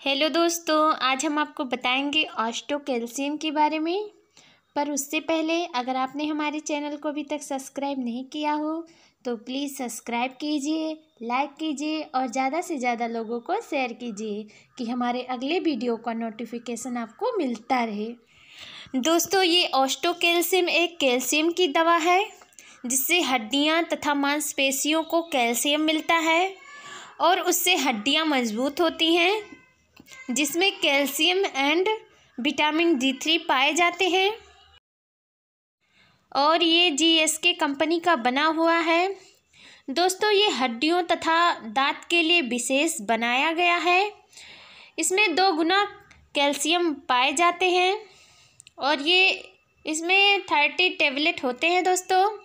Hello दोस्तों, आज हम आपको बताएँगे ऑस्टो कैल्शियम के बारे में। पर उससे पहले, अगर आपने हमारे चैनल को अभी तक सब्सक्राइब नहीं किया हो तो प्लीज़ सब्सक्राइब कीजिए, लाइक कीजिए और ज़्यादा से ज़्यादा लोगों को शेयर कीजिए कि हमारे अगले वीडियो का नोटिफिकेशन आपको मिलता रहे। दोस्तों, ये ऑस्टो कैल्शियम एक कैल्शियम की दवा है, जिससे हड्डियाँ तथा मांसपेशियों को कैल्शियम मिलता है और उससे हड्डियाँ मज़बूत होती हैं। जिसमें calcium and vitamin D three पाए जाते हैं। और ये जी एस के कंपनी का बना हुआ है। दोस्तों, ये हड्डियों तथा दांत के लिए विशेष बनाया गया है। इसमें दो गुना कैल्शियम पाए जाते हैं। और ये इसमें थर्टी टेबलेट होते हैं दोस्तों।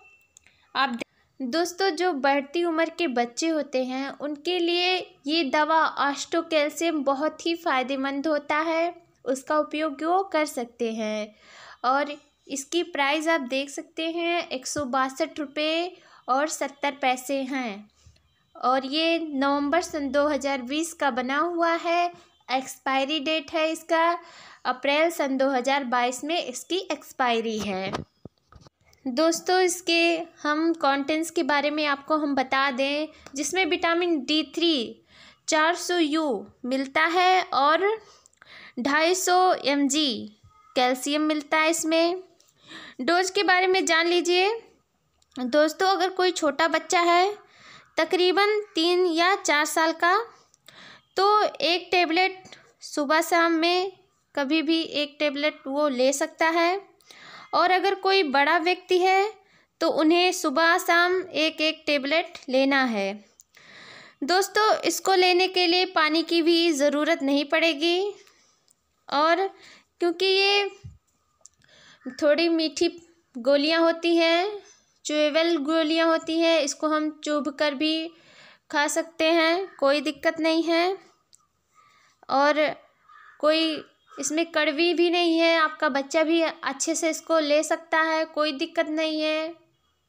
आप दोस्तों, जो बढ़ती उम्र के बच्चे होते हैं, उनके लिए ये दवा आस्टो कैल्शियम बहुत ही फ़ायदेमंद होता है। उसका उपयोग वो कर सकते हैं। और इसकी प्राइस आप देख सकते हैं, एक सौ बासठ रुपये और सत्तर पैसे हैं। और ये नवंबर सन दो हज़ार बीस का बना हुआ है। एक्सपायरी डेट है इसका। अप्रैल सन दो हज़ार बाईस में इसकी एक्सपायरी है। दोस्तों, इसके हम कंटेंट्स के बारे में आपको हम बता दें, जिसमें विटामिन डी थ्री चार सौ यू मिलता है और ढाई सौ एम जी कैल्शियम मिलता है इसमें। डोज के बारे में जान लीजिए। दोस्तों, अगर कोई छोटा बच्चा है, तकरीबन तीन या चार साल का तो एक टेबलेट सुबह शाम में कभी भी एक टेबलेट वो ले सकता है। और अगर कोई बड़ा व्यक्ति है तो उन्हें सुबह शाम एक एक टेबलेट लेना है। दोस्तों, इसको लेने के लिए पानी की भी ज़रूरत नहीं पड़ेगी और क्योंकि ये थोड़ी मीठी गोलियाँ होती हैं चुएबल गोलियाँ होती हैं, इसको हम चुभ कर भी खा सकते हैं, कोई दिक्कत नहीं है। और कोई इसमें कड़वी भी नहीं है, आपका बच्चा भी अच्छे से इसको ले सकता है, कोई दिक्कत नहीं है।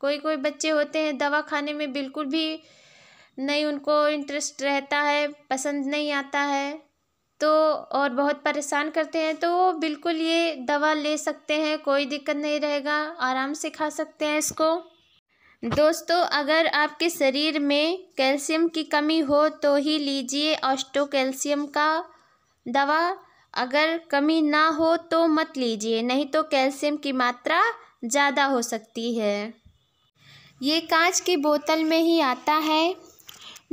कोई कोई बच्चे होते हैं, दवा खाने में बिल्कुल भी नहीं उनको इंटरेस्ट रहता है, पसंद नहीं आता है। तो और बहुत परेशान करते हैं तो वो बिल्कुल ये दवा ले सकते हैं, कोई दिक्कत नहीं रहेगा, आराम से खा सकते हैं इसको। दोस्तों, अगर आपके शरीर में कैल्शियम की कमी हो तो ही लीजिए ऑस्टो कैल्शियम का दवा। अगर कमी ना हो तो मत लीजिए, नहीं तो कैल्शियम की मात्रा ज़्यादा हो सकती है। ये कांच की बोतल में ही आता है।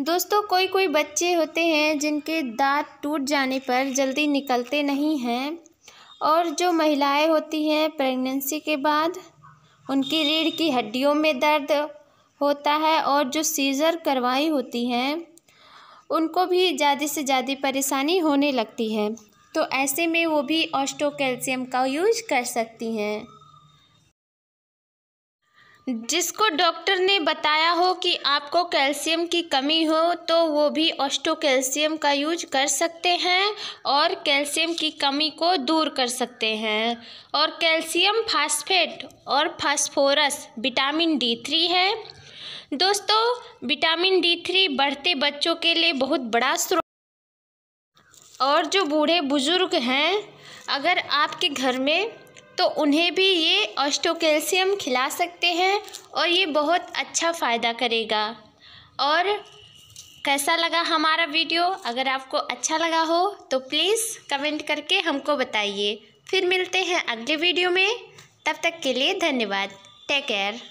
दोस्तों कोई कोई बच्चे होते हैं जिनके दांत टूट जाने पर जल्दी निकलते नहीं हैं और जो महिलाएँ होती हैं प्रेगनेंसी के बाद, उनकी रीढ़ की हड्डियों में दर्द होता है और जो सीज़र करवाई होती हैं, उनको भी ज़्यादा से ज़्यादा परेशानी होने लगती है। तो ऐसे में वो भी ऑस्टो कैल्शियम का यूज़ कर सकती हैं। जिसको डॉक्टर ने बताया हो कि आपको कैल्शियम की कमी हो तो वो भी ऑस्टो कैल्शियम का यूज़ कर सकते हैं और कैल्शियम की कमी को दूर कर सकते हैं। और कैल्शियम फास्फेट और फास्फोरस विटामिन डी थ्री है। दोस्तों विटामिन डी थ्री बढ़ते बच्चों के लिए बहुत बड़ा स्रोत और जो बूढ़े बुज़ुर्ग हैं, अगर आपके घर में तो उन्हें भी ये ऑस्टो कैल्शियम खिला सकते हैं और ये बहुत अच्छा फ़ायदा करेगा। और कैसा लगा हमारा वीडियो? अगर आपको अच्छा लगा हो तो प्लीज़ कमेंट करके हमको बताइए। फिर मिलते हैं अगले वीडियो में। तब तक के लिए धन्यवाद। Take care.